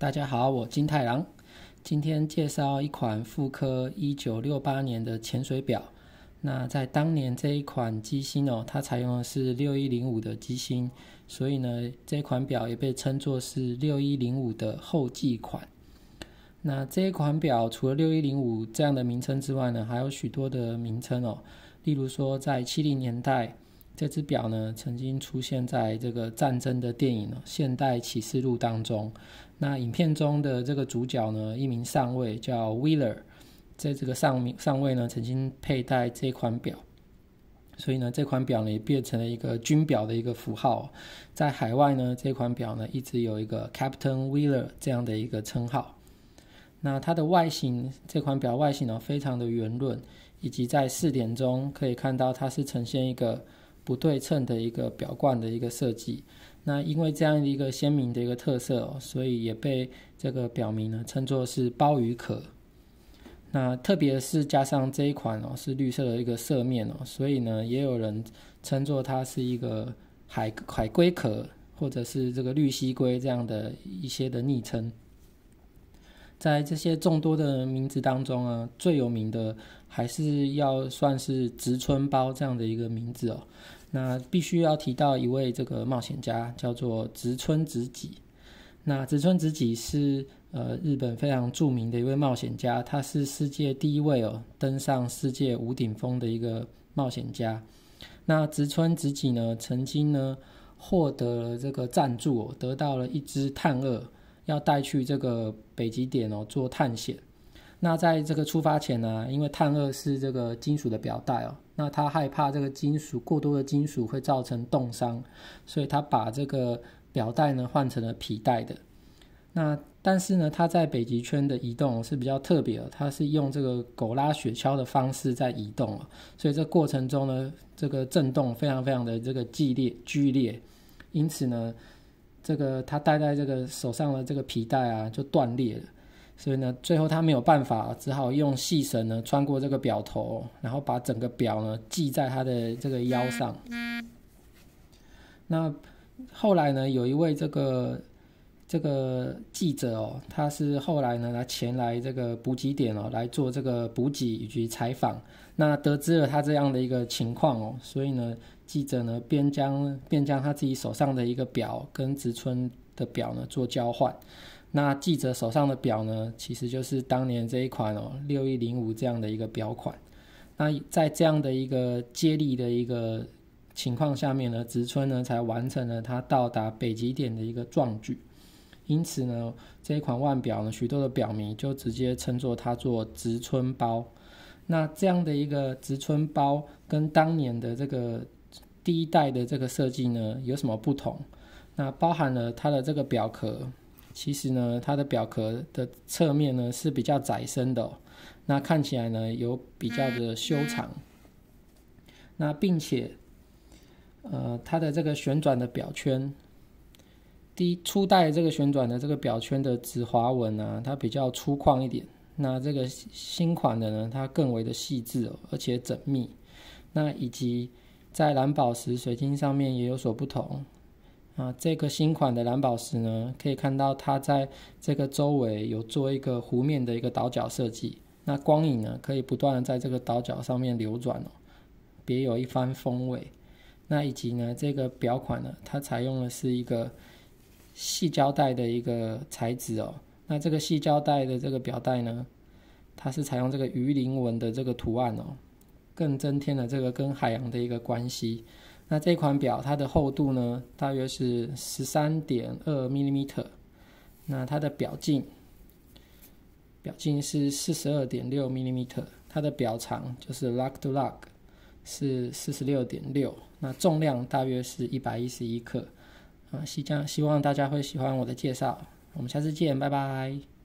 大家好，我金太郎，今天介绍一款复刻一九六八年的潜水表。那在当年这一款机芯哦，它采用的是六一零五的机芯，所以呢，这款表也被称作是六一零五的后继款。那这一款表除了六一零五这样的名称之外呢，还有许多的名称哦。例如说，在七零年代，这只表呢曾经出现在这个战争的电影《现代启示录》当中。那影片中的这个主角呢，一名上尉叫 Wheeler，在这个上名上尉呢曾经佩戴这款表，所以呢这款表呢也变成了一个军表的一个符号。在海外呢，这款表呢一直有一个 Captain Wheeler 这样的一个称号。那它的外形，这款表外形呢非常的圆润，以及在四点中可以看到它是呈现一个不对称的一个表冠的一个设计。那因为这样的一个鲜明的一个特色哦，所以也被这个表名呢称作是鲍鱼壳。那特别是加上这一款哦是绿色的一个色面哦，所以呢也有人称作它是一个海海龟壳，或者是这个绿蜥龟这样的一些的昵称。在这些众多的名字当中啊，最有名的还是要算是植村包这样的一个名字哦。那必须要提到一位这个冒险家，叫做植村直己。那植村直己是呃日本非常著名的一位冒险家，他是世界第一位哦登上世界五顶峰的一个冒险家。那植村直己呢，曾经呢获得了这个赞助，得到了一只探鳄。要带去这个北极点哦做探险。那在这个出发前呢，因为探鳄是这个金属的表带哦，那他害怕这个金属过多的金属会造成冻伤，所以他把这个表带呢换成了皮带的。那但是呢，他在北极圈的移动是比较特别的，他是用这个狗拉雪橇的方式在移动哦，所以这过程中呢，这个震动非常非常的这个剧烈剧烈，因此呢。这个他戴在这个手上的这个皮带啊，就断裂了，所以呢，最后他没有办法，只好用细绳呢穿过这个表头，然后把整个表呢系在他的这个腰上。那后来呢，有一位这个这个记者哦，他是后来呢来前来这个补给点哦来做这个补给以及采访，那得知了他这样的一个情况哦，所以呢。记者呢，便将便将他自己手上的一个表跟植村的表呢做交换。那记者手上的表呢，其实就是当年这一款哦六一零五这样的一个表款。那在这样的一个接力的一个情况下面呢，植村呢才完成了他到达北极点的一个壮举。因此呢，这一款腕表呢，许多的表迷就直接称作它做植村包。那这样的一个植村包跟当年的这个。第一代的这个设计呢有什么不同？那包含了它的这个表壳，其实呢它的表壳的侧面呢是比较窄身的，那看起来呢有比较的修长。那并且，呃，它的这个旋转的表圈，第一初代这个旋转的这个表圈的指滑纹啊，它比较粗犷一点。那这个新款的呢，它更为的细致哦，而且缜密。那以及在蓝宝石水晶上面也有所不同啊！这个新款的蓝宝石呢，可以看到它在这个周围有做一个弧面的一个倒角设计，那光影呢可以不断的在这个倒角上面流转哦，别有一番风味。那以及呢，这个表款呢，它采用的是一个细胶带的一个材质哦。那这个细胶带的这个表带呢，它是采用这个鱼鳞纹的这个图案哦。更增添了这个跟海洋的一个关系。那这款表它的厚度呢，大约是十三点二 millimeter。那它的表径，表径是四十二点六 millimeter。它的表长就是 lug to lug 是四十六点六。那重量大约是一百一十一克。啊，希将希望大家会喜欢我的介绍。我们下次见，拜拜。